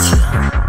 Culture.